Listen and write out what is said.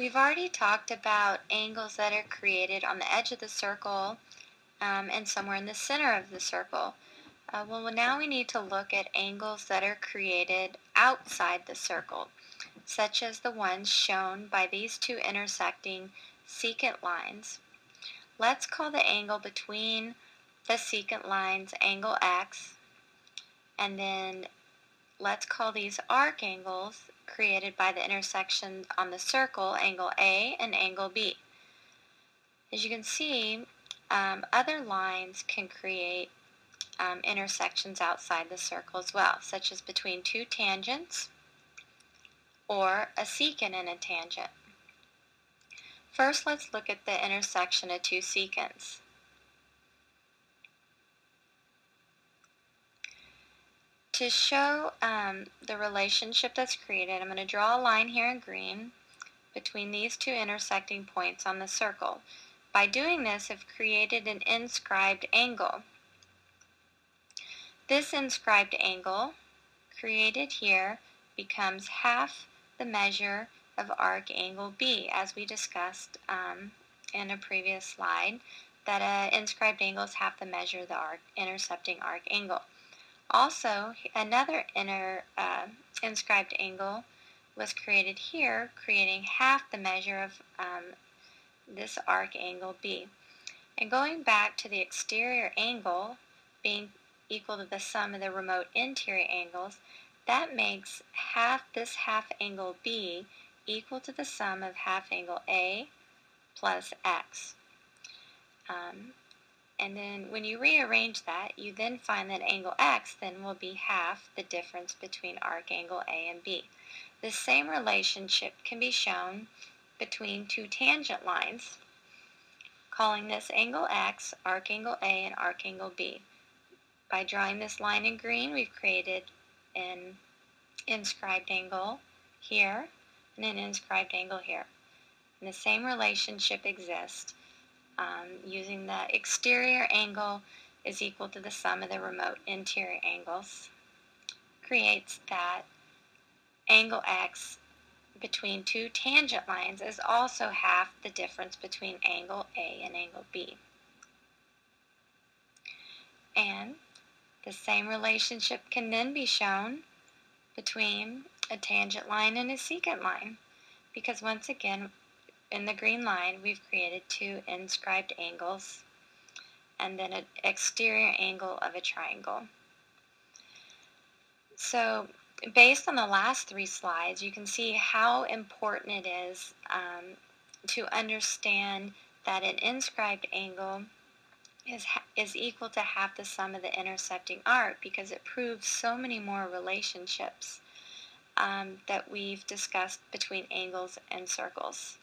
We've already talked about angles that are created on the edge of the circle um, and somewhere in the center of the circle. Uh, well, now we need to look at angles that are created outside the circle, such as the ones shown by these two intersecting secant lines. Let's call the angle between the secant lines angle x, and then let's call these arc angles created by the intersection on the circle angle A and angle B. As you can see, um, other lines can create um, intersections outside the circle as well, such as between two tangents or a secant and a tangent. First, let's look at the intersection of two secants. To show um, the relationship that's created, I'm going to draw a line here in green between these two intersecting points on the circle. By doing this, I've created an inscribed angle. This inscribed angle, created here, becomes half the measure of arc angle B, as we discussed um, in a previous slide, that an inscribed angle is half the measure of the arc, intercepting arc angle. Also, another inner uh, inscribed angle was created here, creating half the measure of um, this arc angle B. And going back to the exterior angle being equal to the sum of the remote interior angles, that makes half this half angle B equal to the sum of half angle A plus x. Um, and then when you rearrange that, you then find that angle x then will be half the difference between arc angle A and B. The same relationship can be shown between two tangent lines, calling this angle x arc angle A and arc angle B. By drawing this line in green, we've created an inscribed angle here and an inscribed angle here. And the same relationship exists um, using the exterior angle is equal to the sum of the remote interior angles. Creates that angle x between two tangent lines is also half the difference between angle A and angle B. And the same relationship can then be shown between a tangent line and a secant line because once again in the green line we've created two inscribed angles and then an exterior angle of a triangle. So based on the last three slides you can see how important it is um, to understand that an inscribed angle is, is equal to half the sum of the intercepting arc because it proves so many more relationships um, that we've discussed between angles and circles.